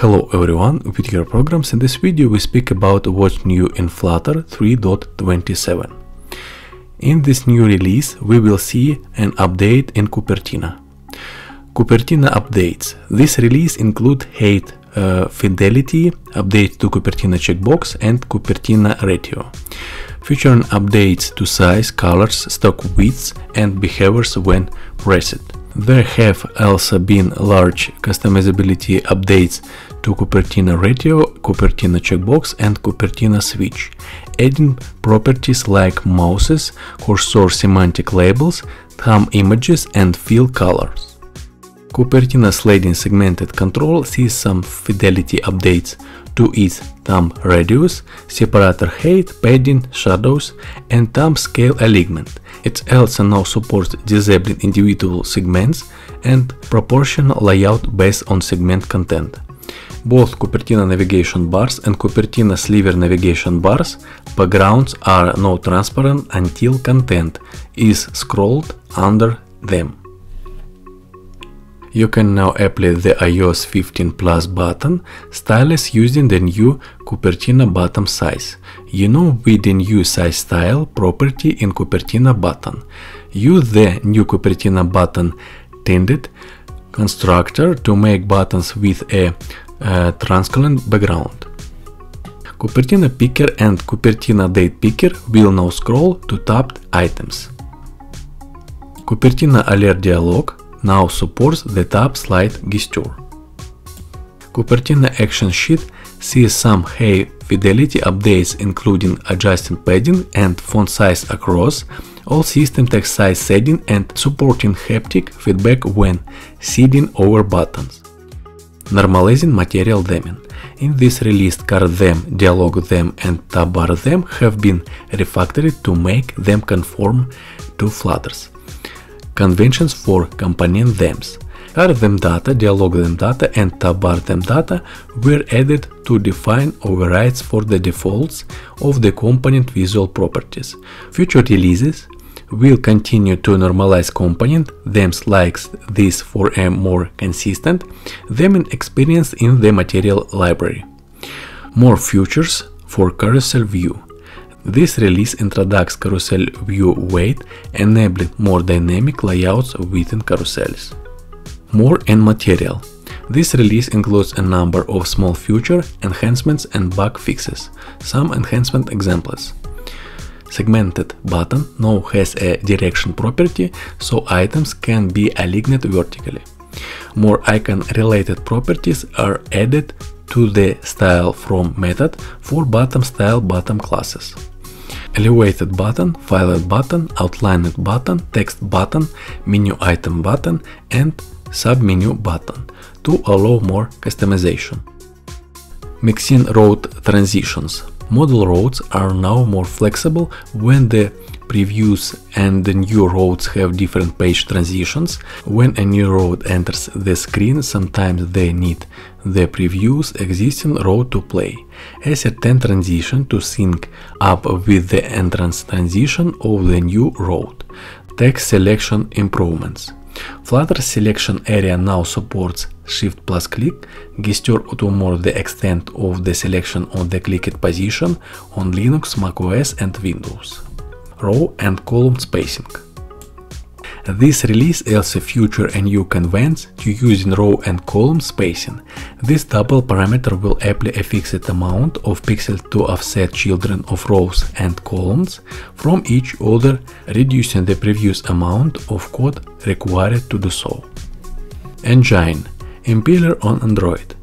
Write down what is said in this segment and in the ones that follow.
Hello everyone, Whittaker Programs. In this video we speak about what's new in Flutter 3.27. In this new release we will see an update in Cupertino. Cupertino updates. This release include height uh, fidelity, update to Cupertino checkbox and Cupertino Radio, featuring updates to size, colors, stock widths and behaviors when pressed. There have also been large customizability updates to Cupertino Radio, Cupertino checkbox and Cupertino switch, adding properties like mouses, cursor semantic labels, thumb images and fill colors. Cupertino sliding segmented control sees some fidelity updates to its thumb radius, separator height, padding, shadows, and thumb scale alignment. It also now supports disabling individual segments and proportional layout based on segment content. Both Cupertino navigation bars and Cupertino sliver navigation bars backgrounds are now transparent until content is scrolled under them. You can now apply the iOS 15 Plus button stylus using the new Cupertino button size. You know with the new size style property in Cupertino button. Use the new Cupertino button tinted constructor to make buttons with a, a transparent background. Cupertino Picker and Cupertino Date Picker will now scroll to tabbed items. Cupertino Alert dialog now supports the tab slide gesture. Cupertino Action Sheet sees some high fidelity updates including adjusting padding and font size across all system text size setting and supporting haptic feedback when seeding over buttons. Normalizing material theming. In this release, card them, dialog them and tab bar them have been refactored to make them conform to Flutters. Conventions for component themes. Them data, dialog them data and tab bar them data were added to define overrides for the defaults of the component visual properties. Future releases will continue to normalize component themes like this for a more consistent theming experience in the material library. More features for carousel view. This release introduces carousel view weight, enabling more dynamic layouts within carousels. More and material. This release includes a number of small feature enhancements and bug fixes. Some enhancement examples. Segmented button now has a direction property, so items can be aligned vertically. More icon related properties are added to the style from method for button style button classes. Elevated button, filled button, outlined button, text button, menu item button and submenu button to allow more customization. Mixing route transitions. Model routes are now more flexible when the previews and the new routes have different page transitions. When a new route enters the screen, sometimes they need the previews existing route to play. A certain transition to sync up with the entrance transition of the new route. Text selection improvements. Flutter selection area now supports Shift plus click, gesture to more the extent of the selection on the clicked position on Linux, macOS and Windows. Row and column spacing. This release also features a new convent to using row and column spacing. This double parameter will apply a fixed amount of pixels to offset children of rows and columns from each other, reducing the previous amount of code required to do so. Engine Impeller on Android.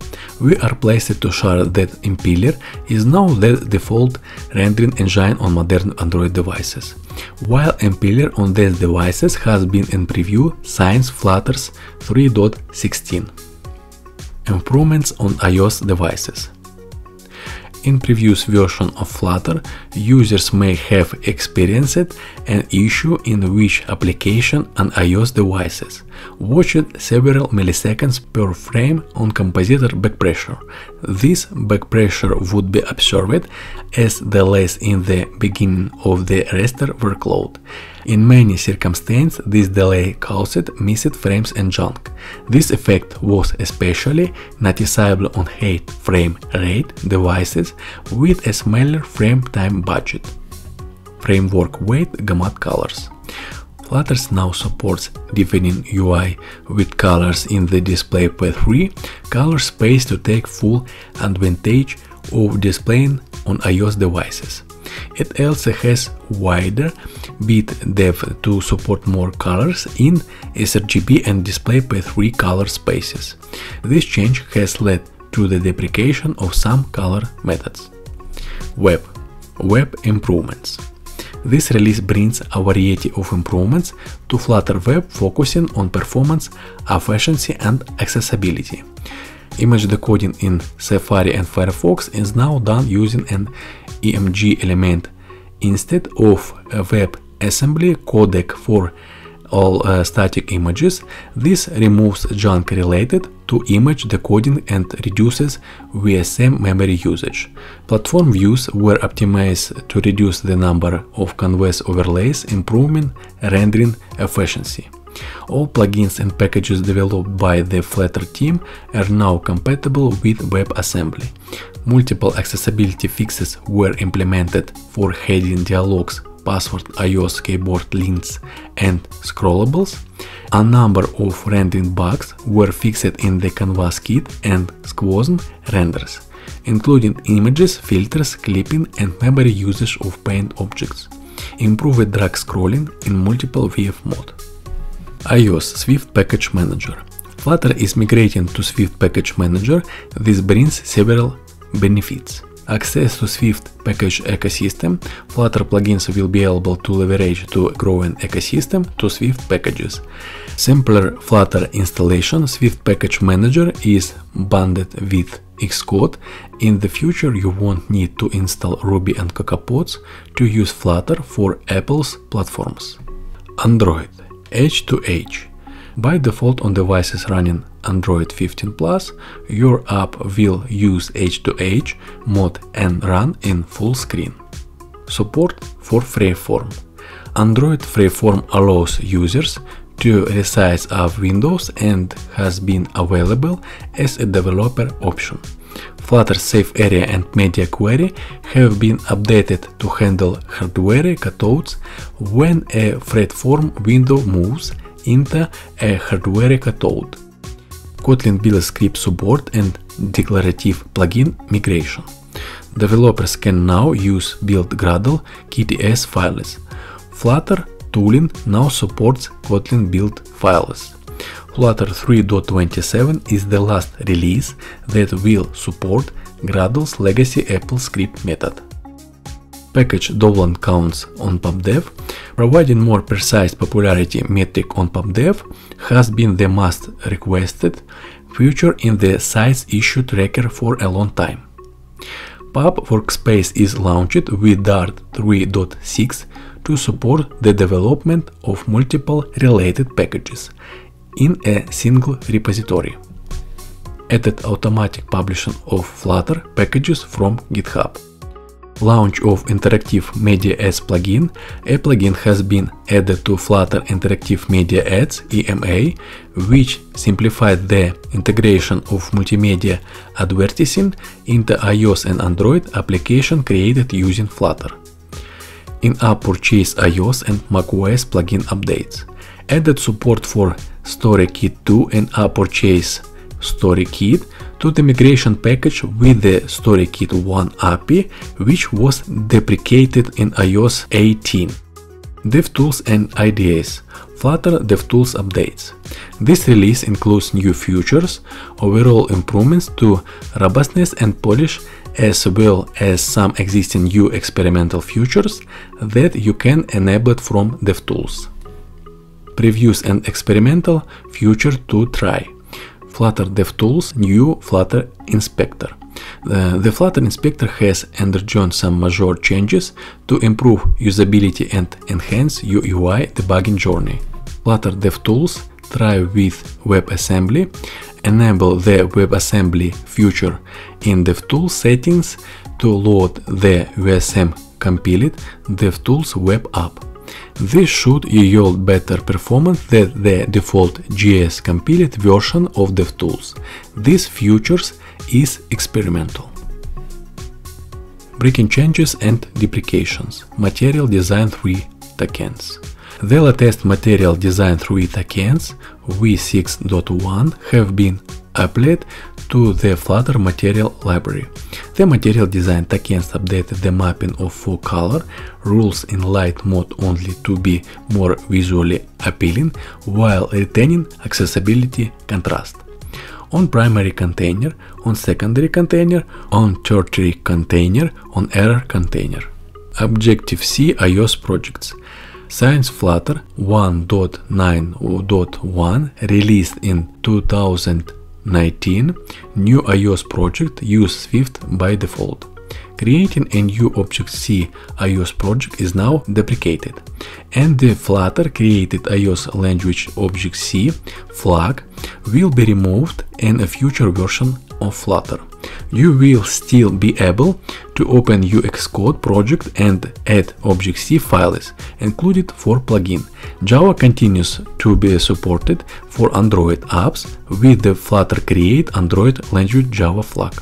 We are pleased to share that Impeller is now the default rendering engine on modern Android devices, while Impeller on these devices has been in preview since Flutter's 3.16. Improvements on iOS devices. In previous version of Flutter, users may have experienced an issue in which application on iOS devices watched several milliseconds per frame on compositor backpressure. This backpressure would be observed as delays in the beginning of the raster workload. In many circumstances, this delay caused missed frames and jank. This effect was especially noticeable on high frame rate devices with a smaller frame time budget. Framework wide gamut colors. Flutter now supports defining UI with colors in the display P3, color space to take full advantage of displaying on iOS devices. It also has wider bit depth to support more colors in sRGB and DisplayP3 color spaces. This change has led to the deprecation of some color methods. Web Web improvements. This release brings a variety of improvements to Flutter Web focusing on performance, efficiency and accessibility. Image decoding in Safari and Firefox is now done using an IMG element instead of a WebAssembly codec for all uh, static images. This removes jank related to image decoding and reduces VSM memory usage. Platform views were optimized to reduce the number of canvas overlays, improving rendering efficiency. All plugins and packages developed by the Flutter team are now compatible with WebAssembly. Multiple accessibility fixes were implemented for heading dialogues password iOS keyboard links and scrollables. A number of rendering bugs were fixed in the CanvasKit and Skwasm renders, including images, filters, clipping and memory usage of paint objects. Improved drag scrolling in multiple VF mode. iOS Swift Package Manager Flutter is migrating to Swift Package Manager. This brings several benefits. Access to Swift package ecosystem, Flutter plugins will be able to leverage to growing ecosystem to Swift packages. Simpler Flutter installation, Swift Package Manager is bundled with Xcode. In the future, you won't need to install Ruby and CocoaPods to use Flutter for Apple's platforms. Android Edge to Edge by default on devices running Android 15 Plus, your app will use Edge-to-Edge mode and run in full screen. Support for Freeform. Android Freeform allows users to resize app windows and has been available as a developer option. Flutter Safe Area and Media Query have been updated to handle hardware cathodes when a freeform window moves into a hardware cathode. Kotlin build script support and declarative plugin migration. Developers can now use build Gradle KTS files. Flutter tooling now supports Kotlin build files. Flutter 3.27 is the last release that will support Gradle's legacy apply script method. Package Dovlan counts on pub.dev, providing more precise popularity metric on pub.dev has been the most requested feature in the site's issue tracker for a long time. Pub Workspace is launched with Dart 3.6 to support the development of multiple related packages in a single repository. Added automatic publishing of Flutter packages from GitHub launch of Interactive Media Ads plugin, a plugin has been added to Flutter Interactive Media Ads IMA, which simplified the integration of multimedia advertising into iOS and Android application created using Flutter. In-app purchase iOS and macOS plugin updates. Added support for StoreKit 2 and app purchase StoreKit to the migration package with the StoreKit 1 API, which was deprecated in iOS 18. DevTools and IDEs Flutter DevTools updates. This release includes new features, overall improvements to robustness and polish, as well as some existing new experimental features that you can enable from DevTools. Previews and experimental future to try. Flutter DevTools new Flutter Inspector. The, the, Flutter Inspector has undergone some major changes to improve usability and enhance UI debugging journey. Flutter DevTools try with WebAssembly, enable the WebAssembly feature in DevTools settings to load the USM compiled DevTools web app. This should yield better performance than the default JS compiled version of DevTools. These features is experimental. Breaking changes and deprecations. Material Design 3 tokens. The latest Material Design 3 tokens v6.1 have been applied to the Flutter material library. The material design tokens updated the mapping of full color rules in light mode only to be more visually appealing while retaining accessibility contrast. On primary container, on secondary container, on tertiary container, on error container. Objective-C iOS projects. Science Flutter 1.9.1 released in 2000 19. New iOS project use Swift by default. Creating a new Objective-C iOS project is now deprecated, and the Flutter created iOS language Objective-C flag will be removed in a future version of Flutter. You will still be able to open UXCode project and add Objective-C files included for plugin. Java continues to be supported for Android apps with the Flutter Create Android Language Java flag.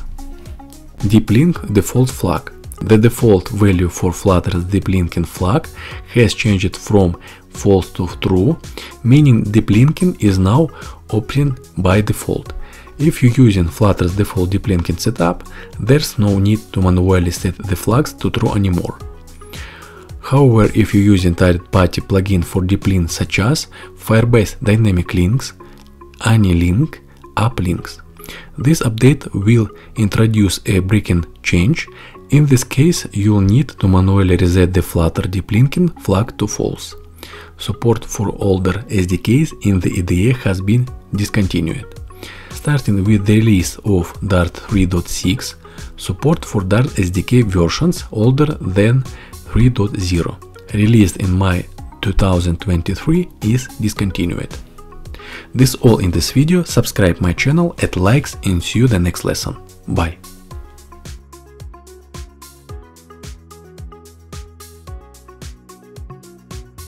Deep link default flag. The default value for Flutter's deep linking flag has changed from false to true, meaning deep linking is now open by default. If you're using Flutter's default deep linking setup, there's no need to manually set the flags to true anymore. However, if you're using third-party plugin for deep links such as Firebase Dynamic Links, AnyLink, UpLinks, this update will introduce a breaking change. In this case, you'll need to manually reset the Flutter deep linking flag to false. Support for older SDKs in the IDE has been discontinued. Starting with the release of Dart 3.6, support for Dart SDK versions older than 3.0, released in May 2023, is discontinued. This all in this video, subscribe my channel, add likes and see you the next lesson. Bye.